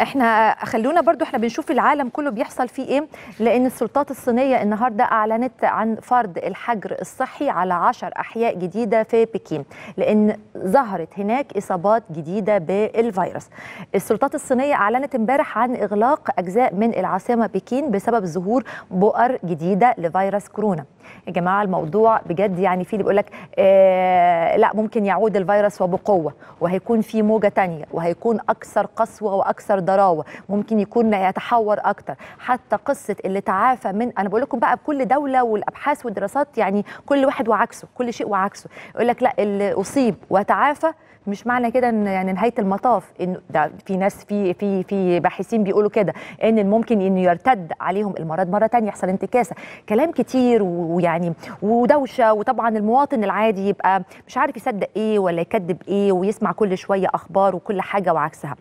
إحنا خلونا برضو إحنا بنشوف العالم كله بيحصل فيه إيه لأن السلطات الصينية النهارده أعلنت عن فرض الحجر الصحي على 10 أحياء جديدة في بكين لأن ظهرت هناك إصابات جديدة بالفيروس. السلطات الصينية أعلنت امبارح عن إغلاق أجزاء من العاصمة بكين بسبب ظهور بؤر جديدة لفيروس كورونا. يا جماعة الموضوع بجد يعني في اللي بيقول لك آه لا ممكن يعود الفيروس وبقوة وهيكون في موجة تانية وهيكون أكثر قسوة وأكثر ضراوة ممكن يكون يتحور أكتر. حتى قصة اللي تعافى من أنا بقول لكم بقى بكل دولة والأبحاث والدراسات يعني كل واحد وعكسه كل شيء وعكسه. يقول لك لا اللي أصيب وتعافى مش معنى كده إن يعني نهاية المطاف إن ده في ناس في في في باحثين بيقولوا كده إن ممكن إنه يرتد عليهم المرض مرة ثانية يحصل انتكاسة. كلام كتير ويعني ودوشة وطبعا المواطن العادي يبقى مش عارف يصدق إيه ولا يكذب إيه ويسمع كل شوية أخبار وكل حاجة وعكسها.